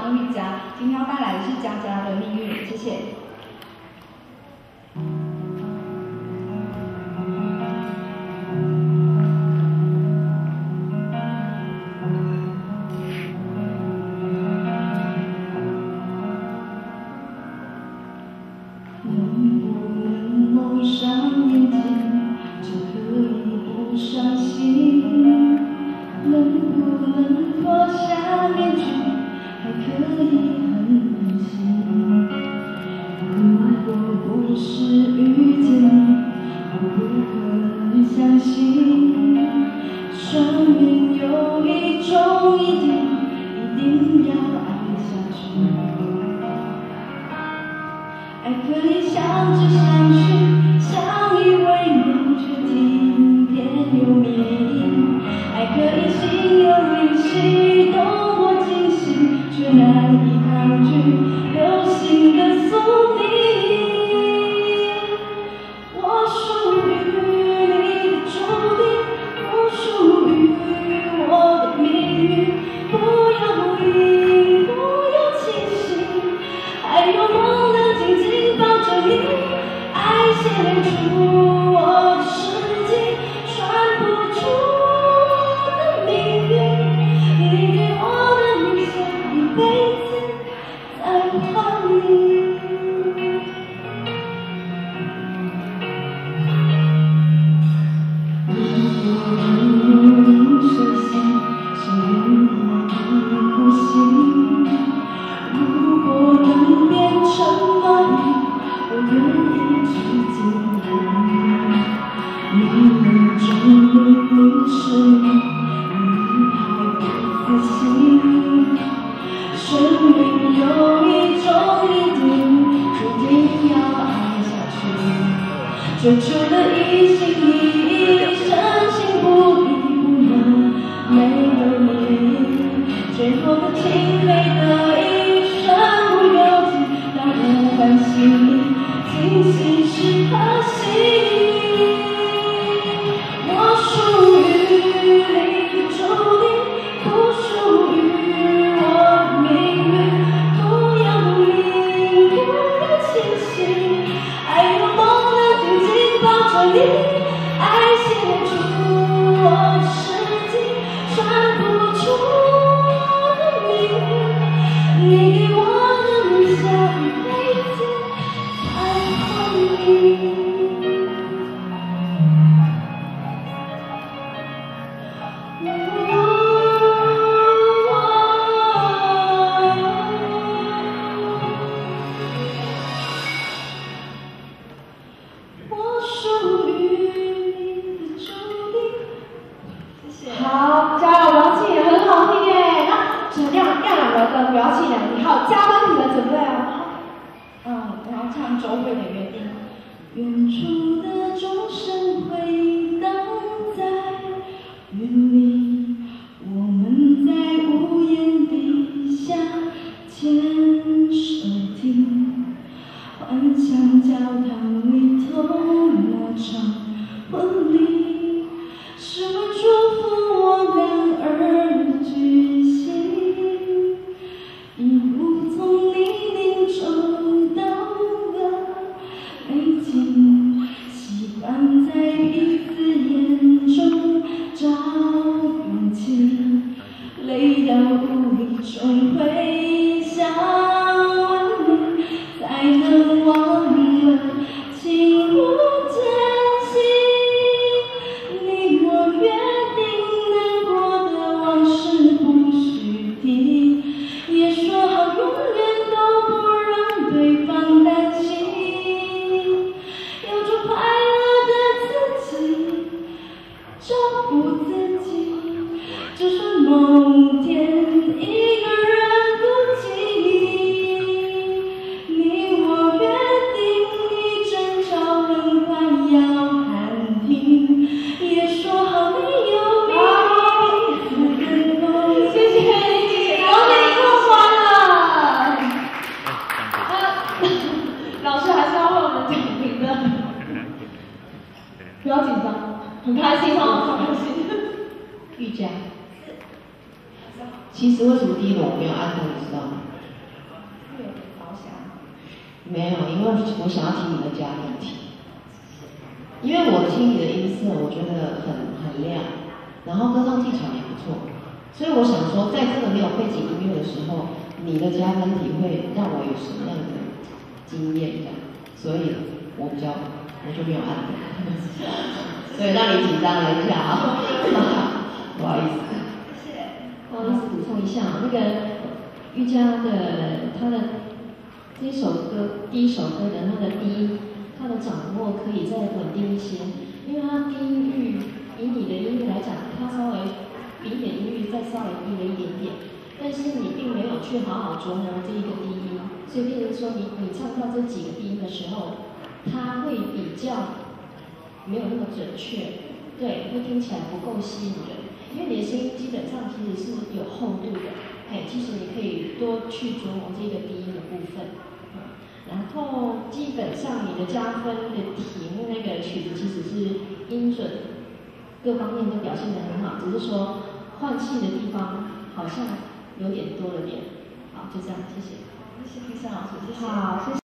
张玉佳，今天要带来的是佳佳的命运，谢谢。一定，一定要爱下去。爱可以相知相许，相依为命，却听天由命。爱可以心有灵犀，动魄惊心，却难以抗拒去。追求的一心一意，深信不疑，不能没有你。最后的情非得已，身不由己，当无关系，惊喜是可的苗气良，你还有加分题的准备哦。嗯，我要唱周慧的《约定》。远处的钟声回荡在云里，我们在屋檐底下牵手听，幻想教堂里头那场婚礼，是为祝福我俩而欢很开心哦，很开心。玉佳，其实为什么第一轮我没有按到，你知道吗？没有，因为我想要听你的加分题，因为我听你的音色，我觉得很很亮，然后歌唱技巧也不错，所以我想说，在这个没有背景音乐的时候，你的加分体会让我有什么样的经验？这样，所以我比较我就没有按所以让你紧张了一下啊，不好意思。谢谢。不好意思，补充一下，那个瑜伽的他的这首歌，第一首歌的那个低，他的掌握可以再稳定一些，因为他低音域以你的音域来讲，他稍微比你的音域再稍微低了一点点，但是你并没有去好好琢磨这一个低音，所以变成说你你唱到这几个低音的时候，他会比较没有那么准确，对，会听起来不够吸引人，因为你的声音基本上其实是有厚度的，哎，其实你可以多去琢磨这个低音的部分，嗯，然后基本上你的加分的题目那个曲子其实是音准各方面都表现得很好，只是说换气的地方好像有点多了点，好，就这样，谢谢。谢谢丁山老师，谢谢。好，谢谢。